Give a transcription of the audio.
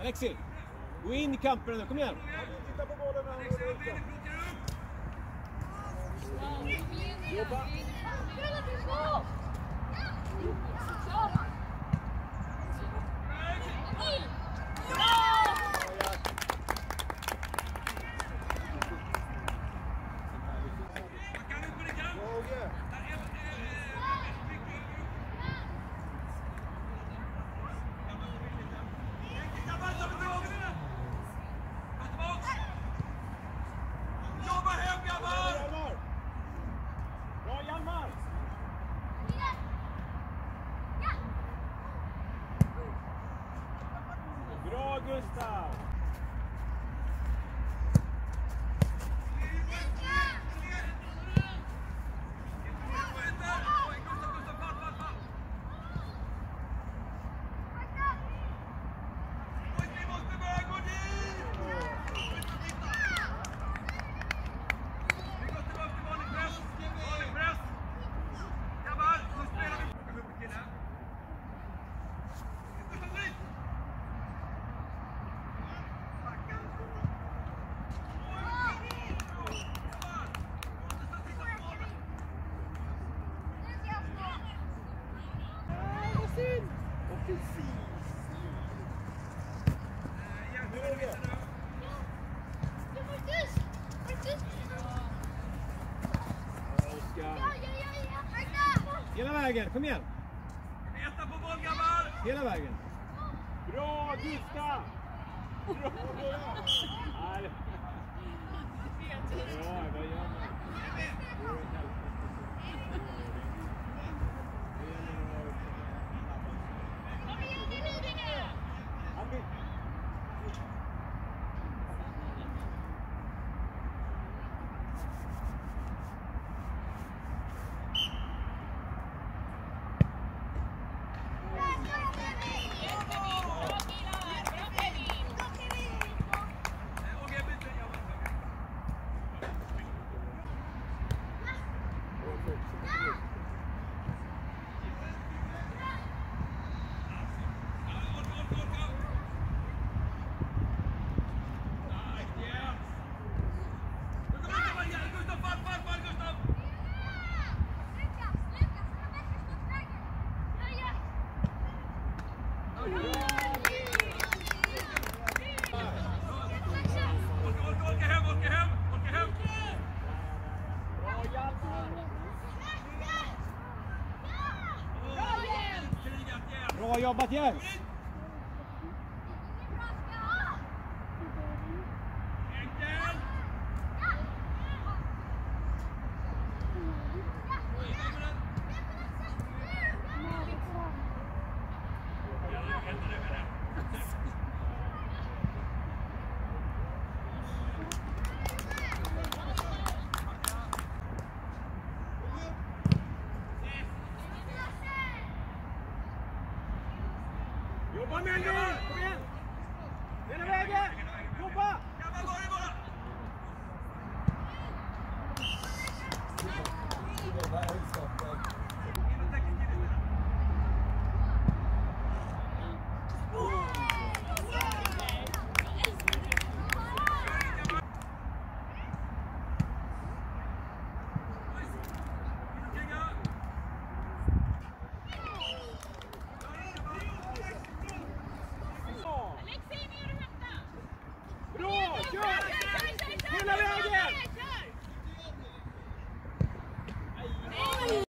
Alexi, gå in i kampen nu, kom igen! Titta på bollen när han går upp! Jobba! Gustav! Vägen, kom igen! Hela vägen! Bra Gustav! Bra Ja, vad gör man? Bra Bra jobbat Jens! Kupa Melun! Gel buraya gel! Kupa!